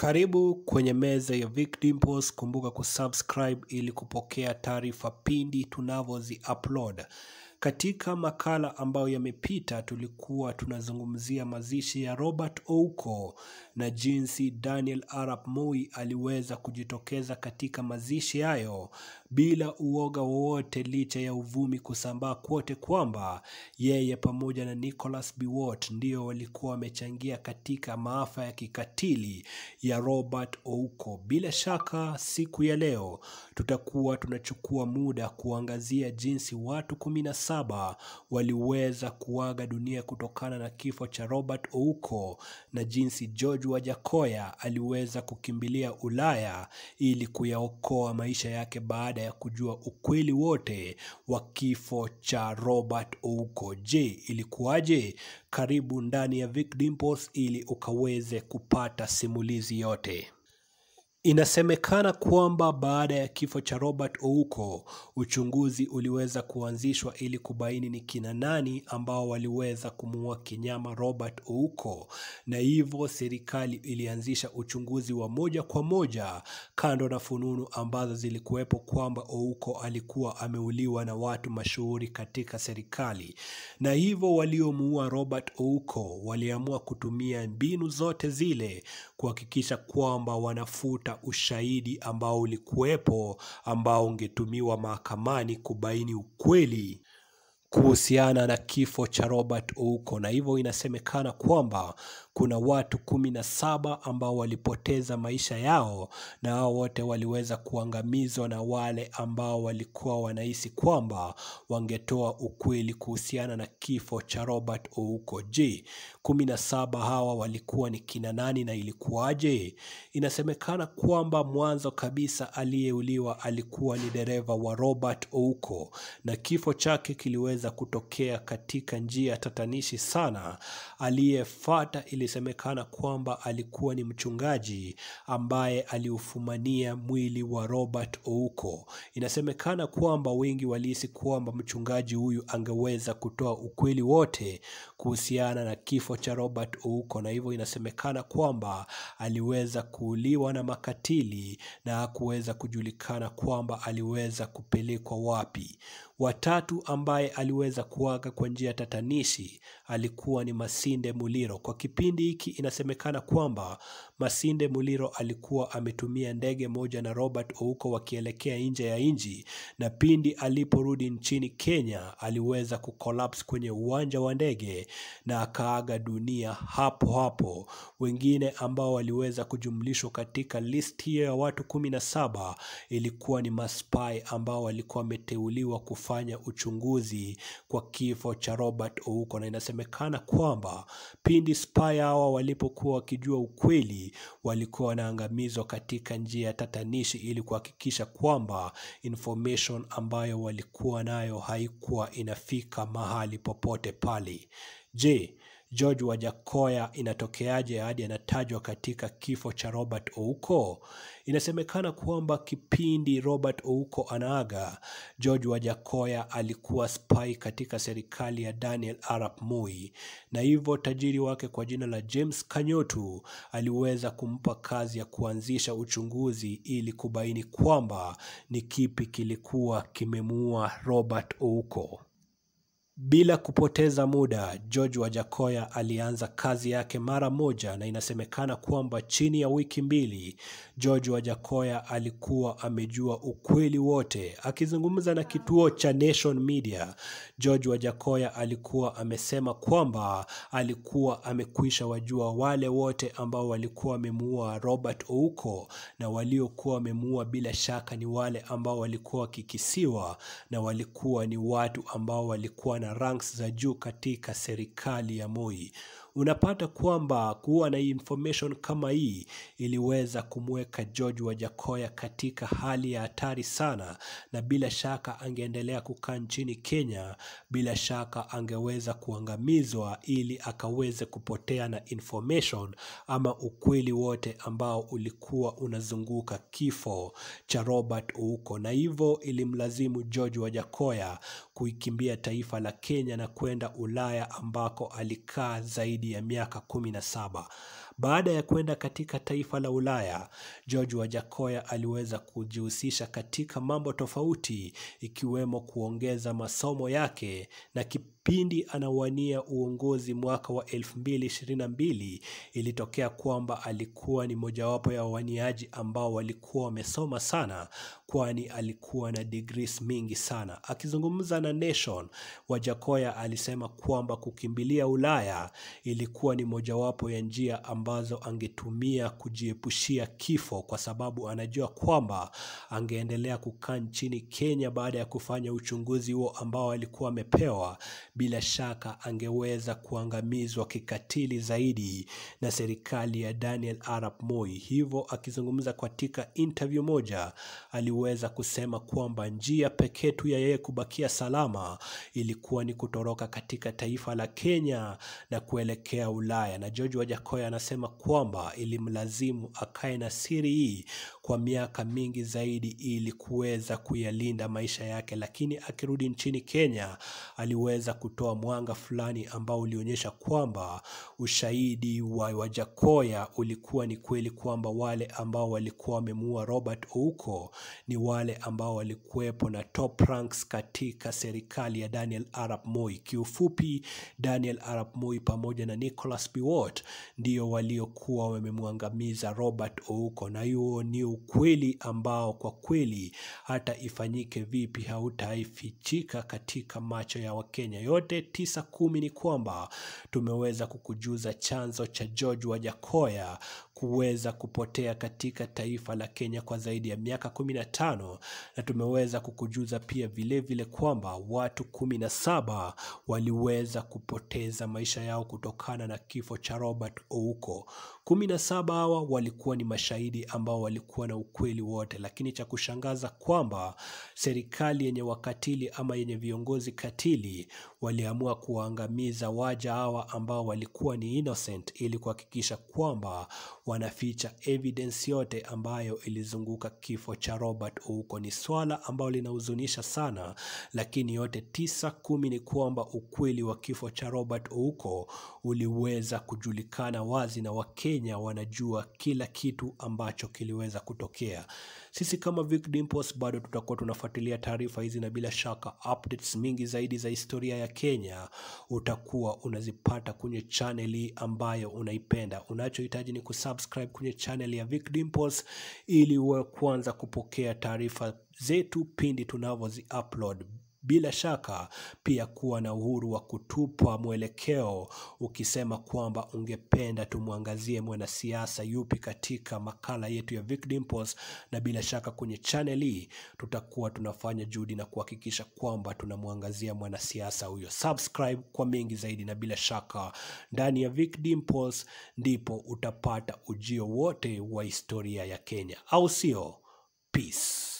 Karibu kwenye meza ya Vic Dimples. Kumbuka kusubscribe ili kupokea taarifa pindi tunavyozi upload. Katika makala ambayo yamepita, tulikuwa tunazungumzia mazishi ya Robert Ouko na jinsi Daniel Arap Moi aliweza kujitokeza katika mazishi hayo bila uoga wowote, licha ya uvumi kusambaa kwote kwamba yeye pamoja na Nicholas Biwott ndio walikuwa wamechangia katika maafa ya kikatili ya Robert Ouko. Bila shaka siku ya leo tutakuwa tunachukua muda kuangazia jinsi watu kumi na saba waliweza kuaga dunia kutokana na kifo cha Robert Ouko na jinsi George Wajakoya aliweza kukimbilia Ulaya ili kuyaokoa maisha yake baada ya kujua ukweli wote wa kifo cha Robert Ouko. Je, ilikuwaje? Karibu ndani ya Vic Dimples ili ukaweze kupata simulizi yote. Inasemekana kwamba baada ya kifo cha Robert Ouko, uchunguzi uliweza kuanzishwa ili kubaini ni kina nani ambao waliweza kumuua kinyama Robert Ouko, na hivyo serikali ilianzisha uchunguzi wa moja kwa moja, kando na fununu ambazo zilikuwepo kwamba Ouko alikuwa ameuliwa na watu mashuhuri katika serikali, na hivyo waliomuua Robert Ouko waliamua kutumia mbinu zote zile kuhakikisha kwamba wanafuta ushahidi ambao ulikuwepo ambao ungetumiwa mahakamani kubaini ukweli kuhusiana na kifo cha Robert Ouko, na hivyo inasemekana kwamba kuna watu kumi na saba ambao walipoteza maisha yao, na hao wote waliweza kuangamizwa na wale ambao walikuwa wanahisi kwamba wangetoa ukweli kuhusiana na kifo cha Robert Ouko. Je, kumi na saba hawa walikuwa ni kina nani na ilikuwaje? Inasemekana kwamba mwanzo kabisa aliyeuliwa alikuwa ni dereva wa Robert Ouko, na kifo chake kiliweza kutokea katika njia tatanishi sana. Aliyefuata ilisemekana kwamba alikuwa ni mchungaji ambaye aliufumania mwili wa Robert Ouko. Inasemekana kwamba wengi walihisi kwamba mchungaji huyu angeweza kutoa ukweli wote kuhusiana na kifo cha Robert Ouko, na hivyo inasemekana kwamba aliweza kuuliwa na makatili na hakuweza kujulikana kwamba aliweza kupelekwa wapi. Watatu ambaye aliweza kuaga kwa njia tatanishi alikuwa ni Masinde Muliro. Kwa kipindi hiki inasemekana kwamba Masinde Muliro alikuwa ametumia ndege moja na Robert Ouko wakielekea nje ya nchi, na pindi aliporudi nchini Kenya aliweza kukolaps kwenye uwanja wa ndege na akaaga dunia hapo hapo. Wengine ambao waliweza kujumlishwa katika list hiyo ya watu kumi na saba ilikuwa ni maspai ambao walikuwa wameteuliwa kufanya uchunguzi kwa kifo cha Robert Ouko, na inasemekana kwamba pindi spy hawa walipokuwa wakijua ukweli walikuwa wanaangamizwa katika njia tatanishi ili kuhakikisha kwamba information ambayo walikuwa nayo haikuwa inafika mahali popote pale. Je, George Wajakoya inatokeaje hadi anatajwa katika kifo cha Robert Ouko? Inasemekana kwamba kipindi Robert Ouko anaaga, George Wajakoya alikuwa spy katika serikali ya Daniel Arap Moi, na hivyo tajiri wake kwa jina la James Kanyotu aliweza kumpa kazi ya kuanzisha uchunguzi ili kubaini kwamba ni kipi kilikuwa kimemuua Robert Ouko. Bila kupoteza muda, George Wajakoya alianza kazi yake mara moja, na inasemekana kwamba chini ya wiki mbili George Wajakoya alikuwa amejua ukweli wote. Akizungumza na kituo cha Nation Media, George Wajakoya alikuwa amesema kwamba alikuwa amekwisha wajua wale wote ambao walikuwa wamemuua Robert Ouko, na waliokuwa wamemuua bila shaka ni wale ambao walikuwa wakikisiwa na walikuwa ni watu ambao walikuwa na ranks za juu katika serikali ya Moi. Unapata kwamba kuwa na information kama hii iliweza kumweka George Wajakoya katika hali ya hatari sana, na bila shaka angeendelea kukaa nchini Kenya, bila shaka angeweza kuangamizwa ili akaweze kupotea na information ama ukweli wote ambao ulikuwa unazunguka kifo cha Robert Ouko, na hivyo ilimlazimu George Wajakoya kuikimbia taifa la Kenya na kwenda Ulaya ambako alikaa zaidi ya miaka kumi na saba. Baada ya kwenda katika taifa la Ulaya, George Wajakoya aliweza kujihusisha katika mambo tofauti ikiwemo kuongeza masomo yake na kipindi anawania uongozi mwaka wa 2022 ilitokea kwamba alikuwa ni mojawapo ya wawaniaji ambao walikuwa wamesoma sana kwani alikuwa na degrees mingi sana. Akizungumza na Nation, Wajakoya alisema kwamba kukimbilia Ulaya ilikuwa ni mojawapo ya njia ambazo angetumia kujiepushia kifo kwa sababu anajua kwamba angeendelea kukaa nchini Kenya baada ya kufanya uchunguzi huo ambao alikuwa amepewa, bila shaka angeweza kuangamizwa kikatili zaidi na serikali ya Daniel Arap Moi. Hivyo akizungumza katika interview moja, aliweza kusema kwamba njia pekee tu ya yeye kubakia salama ilikuwa ni kutoroka katika taifa la Kenya na kuelekea Ulaya. Na George Wajakoya anasema kwamba ilimlazimu akae na siri hii kwa miaka mingi zaidi ili kuweza kuyalinda maisha yake, lakini akirudi nchini Kenya aliweza kutoa mwanga fulani ambao ulionyesha kwamba ushahidi wa Wajakoya ulikuwa ni kweli, kwamba wale ambao walikuwa wamemuua Robert Ouko ni wale ambao walikuwepo na top ranks katika serikali ya Daniel Arap Moi. Kiufupi, Daniel Arap Moi pamoja na Nicholas Biwott ndio waliokuwa wamemwangamiza Robert Ouko, na huo ni ukweli ambao kwa kweli hata ifanyike vipi hautaifichika katika macho ya Wakenya. Yote tisa kumi ni kwamba tumeweza kukujuza chanzo cha George Wajakoya kuweza kupotea katika taifa la Kenya kwa zaidi ya miaka kumi na tano na tumeweza kukujuza pia vilevile vile kwamba watu kumi na saba waliweza kupoteza maisha yao kutokana na kifo cha Robert Ouko. Kumi na saba hawa walikuwa ni mashahidi ambao walikuwa na ukweli wote, lakini cha kushangaza kwamba serikali yenye wakatili ama yenye viongozi katili waliamua kuwaangamiza waja hawa ambao walikuwa ni innocent ili kuhakikisha kwamba wanaficha evidence yote ambayo ilizunguka kifo cha Robert Ouko. Ni swala ambalo linahuzunisha sana, lakini yote tisa kumi ni kwamba ukweli wa kifo cha Robert Ouko uliweza kujulikana wazi na Wakenya wanajua kila kitu ambacho kiliweza kutokea. Sisi kama Vic Dimples bado tutakuwa tunafuatilia taarifa hizi na bila shaka updates mingi zaidi za historia ya Kenya utakuwa unazipata kwenye channel hii ambayo unaipenda. Unachohitaji ni kusubscribe kwenye channel ya Vic Dimples ili uwe kwanza kupokea taarifa zetu pindi tunavyozi upload. Bila shaka pia kuwa na uhuru wa kutupa mwelekeo ukisema kwamba ungependa tumwangazie mwanasiasa yupi katika makala yetu ya Vic Dimples, na bila shaka kwenye channel hii tutakuwa tunafanya juhudi na kuhakikisha kwamba tunamwangazia mwanasiasa huyo. Subscribe kwa mengi zaidi, na bila shaka ndani ya Vic Dimples ndipo utapata ujio wote wa historia ya Kenya, au sio? Peace.